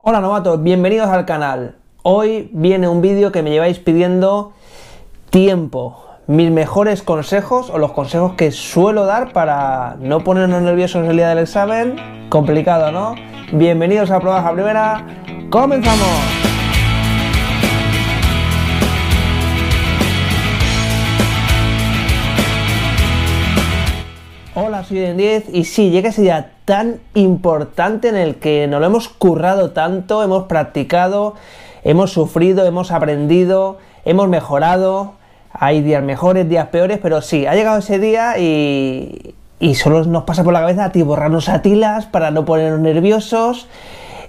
Hola novatos, bienvenidos al canal. Hoy viene un vídeo que me lleváis pidiendo tiempo. Mis mejores consejos o los consejos que suelo dar para no ponernos nerviosos el día del examen. Complicado, ¿no? Bienvenidos a Pruebas a Primera. ¡Comenzamos! Hola, soy Den 10 y sí, llega ese día tan importante en el que nos lo hemos currado tanto, hemos practicado, hemos sufrido, hemos aprendido, hemos mejorado. Hay días mejores, días peores, pero sí, ha llegado ese día y, y solo nos pasa por la cabeza atiborrarnos a tilas para no ponernos nerviosos.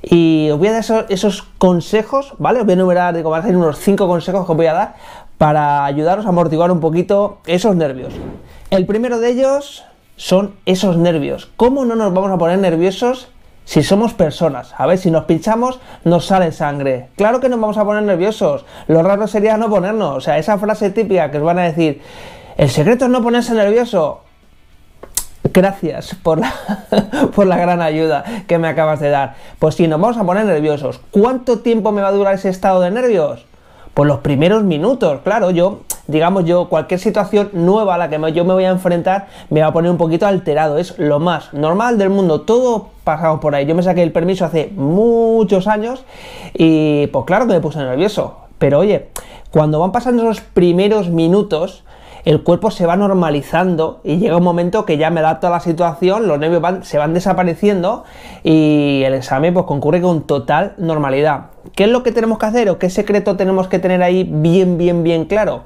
Y os voy a dar esos, consejos, ¿vale? Os voy a enumerar, digo, van a unos 5 consejos que os voy a dar para ayudaros a amortiguar un poquito esos nervios. El primero de ellos son esos nervios. ¿Cómo no nos vamos a poner nerviosos si somos personas? A ver, si nos pinchamos, nos sale sangre. Claro que nos vamos a poner nerviosos. Lo raro sería no ponernos. O sea, esa frase típica que os van a decir, el secreto es no ponerse nervioso. Gracias por la, por la gran ayuda que me acabas de dar. Pues si nos vamos a poner nerviosos, ¿cuánto tiempo me va a durar ese estado de nervios? Pues los primeros minutos, claro, yo digamos yo, cualquier situación nueva a la que yo me voy a enfrentar me va a poner un poquito alterado. Es lo más normal del mundo. Todo pasamos por ahí. Yo me saqué el permiso hace muchos años y pues claro que me puse nervioso. Pero oye, cuando van pasando esos primeros minutos, el cuerpo se va normalizando y llega un momento que ya me adapto a la situación, los nervios se van desapareciendo y el examen pues concurre con total normalidad. ¿Qué es lo que tenemos que hacer o qué secreto tenemos que tener ahí bien, bien, bien claro?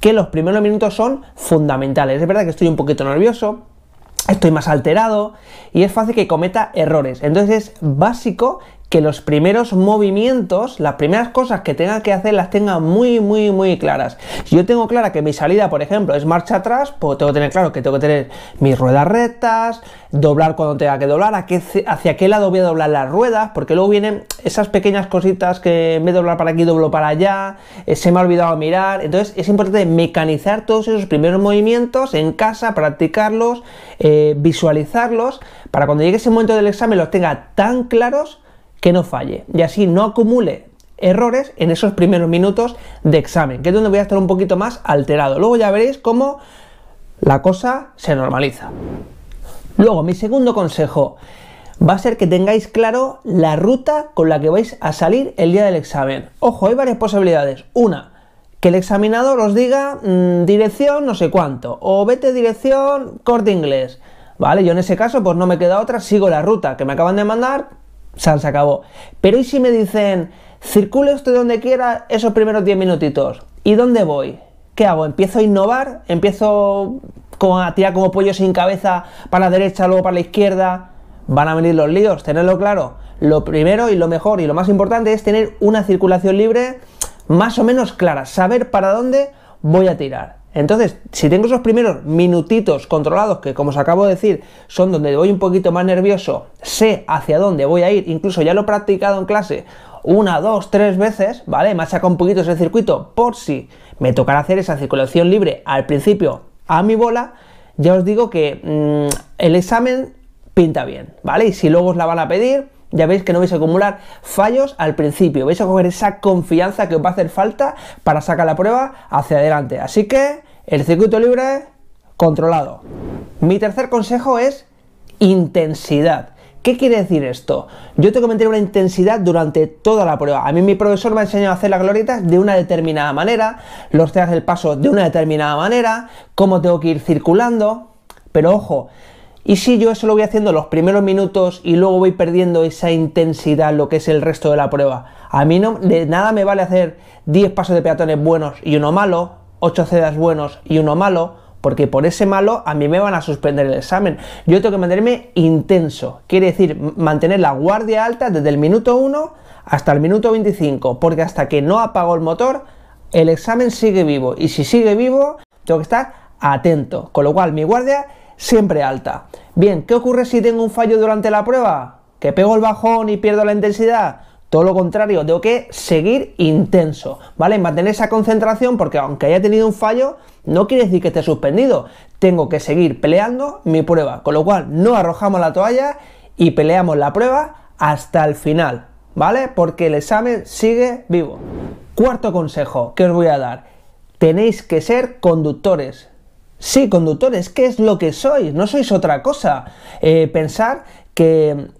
Que los primeros minutos son fundamentales. Es verdad que estoy un poquito nervioso, estoy más alterado y es fácil que cometa errores. Entonces es básico que los primeros movimientos, las primeras cosas que tenga que hacer las tenga muy, muy, muy claras. Si yo tengo clara que mi salida, por ejemplo, es marcha atrás, pues tengo que tener claro que tengo que tener mis ruedas rectas, doblar cuando tenga que doblar, hacia qué lado voy a doblar las ruedas, porque luego vienen esas pequeñas cositas que en vez de doblar para aquí, doblo para allá, eh, se me ha olvidado mirar. Entonces es importante mecanizar todos esos primeros movimientos en casa, practicarlos, eh, visualizarlos, para cuando llegue ese momento del examen los tenga tan claros que no falle y así no acumule errores en esos primeros minutos de examen, que es donde voy a estar un poquito más alterado. Luego ya veréis cómo la cosa se normaliza. Luego, mi segundo consejo va a ser que tengáis claro la ruta con la que vais a salir el día del examen. Ojo, hay varias posibilidades. Una, que el examinador os diga mm, dirección no sé cuánto, o vete dirección corte inglés. Vale, yo en ese caso pues no me queda otra, sigo la ruta que me acaban de mandar, se acabó. Pero ¿y si me dicen, circule usted donde quiera esos primeros 10 minutitos? ¿Y dónde voy? ¿Qué hago? ¿Empiezo a innovar? ¿Empiezo a tirar como pollo sin cabeza para la derecha, luego para la izquierda? Van a venir los líos, tenerlo claro. Lo primero y lo mejor y lo más importante es tener una circulación libre más o menos clara, saber para dónde voy a tirar. Entonces, si tengo esos primeros minutitos controlados, que como os acabo de decir, son donde voy un poquito más nervioso, sé hacia dónde voy a ir, incluso ya lo he practicado en clase una, dos, tres veces, ¿vale? Me ha sacado un poquito ese circuito por si me tocará hacer esa circulación libre al principio a mi bola, ya os digo que mm, el examen pinta bien, ¿vale? Y si luego os la van a pedir, ya veis que no vais a acumular fallos al principio, vais a coger esa confianza que os va a hacer falta para sacar la prueba hacia adelante. Así que el circuito libre controlado. Mi tercer consejo es intensidad. ¿Qué quiere decir esto? Yo tengo que una intensidad durante toda la prueba. A mí mi profesor me ha enseñado a hacer las glorietas de una determinada manera, los teas del paso de una determinada manera, cómo tengo que ir circulando. Pero ojo, ¿y si yo eso lo voy haciendo los primeros minutos y luego voy perdiendo esa intensidad, lo que es el resto de la prueba? A mí de nada me vale hacer 10 pasos de peatones buenos y uno malo, 8 CEDAS buenos y uno malo, porque por ese malo a mí me van a suspender el examen. Yo tengo que mantenerme intenso, quiere decir mantener la guardia alta desde el minuto 1 hasta el minuto 25, porque hasta que no apago el motor, el examen sigue vivo, y si sigue vivo, tengo que estar atento, con lo cual mi guardia siempre alta. Bien, ¿qué ocurre si tengo un fallo durante la prueba? ¿Que pego el bajón y pierdo la intensidad? Todo lo contrario, tengo que seguir intenso, ¿vale? Mantener esa concentración porque aunque haya tenido un fallo, no quiere decir que esté suspendido. Tengo que seguir peleando mi prueba, con lo cual no arrojamos la toalla y peleamos la prueba hasta el final, ¿vale? Porque el examen sigue vivo. Cuarto consejo que os voy a dar. Tenéis que ser conductores. Sí, conductores, ¿qué es lo que sois? No sois otra cosa. Eh, pensar que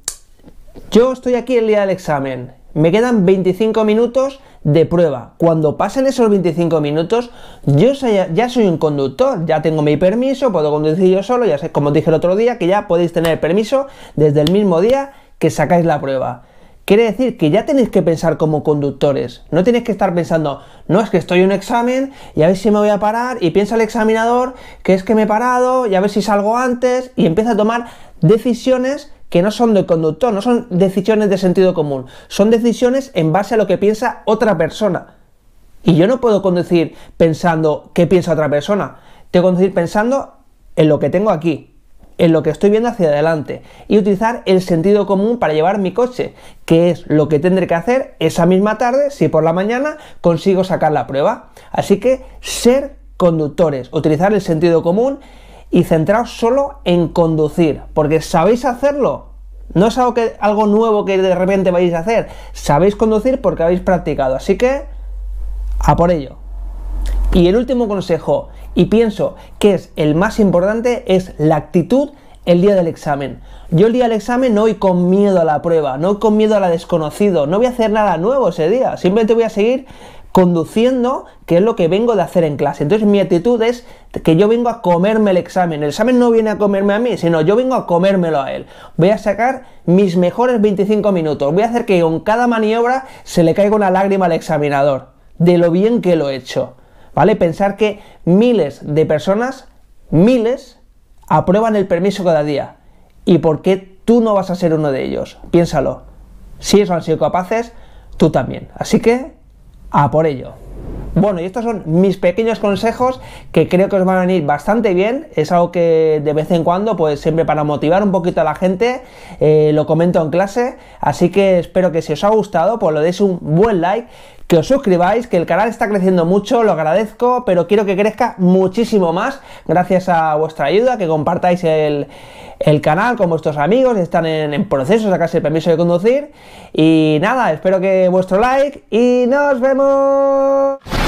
yo estoy aquí el día del examen, me quedan 25 minutos de prueba. Cuando pasen esos 25 minutos, yo ya soy un conductor, ya tengo mi permiso, puedo conducir yo solo, ya sé, como dije el otro día, que ya podéis tener permiso desde el mismo día que sacáis la prueba. Quiere decir que ya tenéis que pensar como conductores. No tenéis que estar pensando, no es que estoy en un examen y a ver si me voy a parar y piensa el examinador que es que me he parado y a ver si salgo antes y empieza a tomar decisiones que no son de conductor, no son decisiones de sentido común, son decisiones en base a lo que piensa otra persona. Y yo no puedo conducir pensando qué piensa otra persona, tengo que conducir pensando en lo que tengo aquí, en lo que estoy viendo hacia adelante y utilizar el sentido común para llevar mi coche, que es lo que tendré que hacer esa misma tarde si por la mañana consigo sacar la prueba. Así que ser conductores, utilizar el sentido común y centraos solo en conducir, porque sabéis hacerlo. No es algo, que, algo nuevo que de repente vais a hacer, sabéis conducir porque habéis practicado, así que a por ello. Y el último consejo, y pienso que es el más importante, es la actitud el día del examen. Yo el día del examen no voy con miedo a la prueba, no voy con miedo a la desconocido, no voy a hacer nada nuevo ese día, simplemente voy a seguir conduciendo, que es lo que vengo de hacer en clase. Entonces mi actitud es que yo vengo a comerme el examen. El examen no viene a comerme a mí, sino yo vengo a comérmelo a él. Voy a sacar mis mejores 25 minutos. Voy a hacer que con cada maniobra se le caiga una lágrima al examinador de lo bien que lo he hecho. ¿Vale? Pensar que miles de personas, miles, aprueban el permiso cada día. ¿Y por qué tú no vas a ser uno de ellos? Piénsalo. Si ellos han sido capaces, tú también. Así que, a por ello. Bueno, y estos son mis pequeños consejos que creo que os van a venir bastante bien. Es algo que de vez en cuando, pues siempre para motivar un poquito a la gente, eh, lo comento en clase. Así que espero que si os ha gustado, pues lo deis un buen like que os suscribáis, que el canal está creciendo mucho, lo agradezco, pero quiero que crezca muchísimo más gracias a vuestra ayuda, que compartáis el, canal con vuestros amigos están en, en, proceso de sacarse el permiso de conducir. Y nada, espero que vuestro like y nos vemos.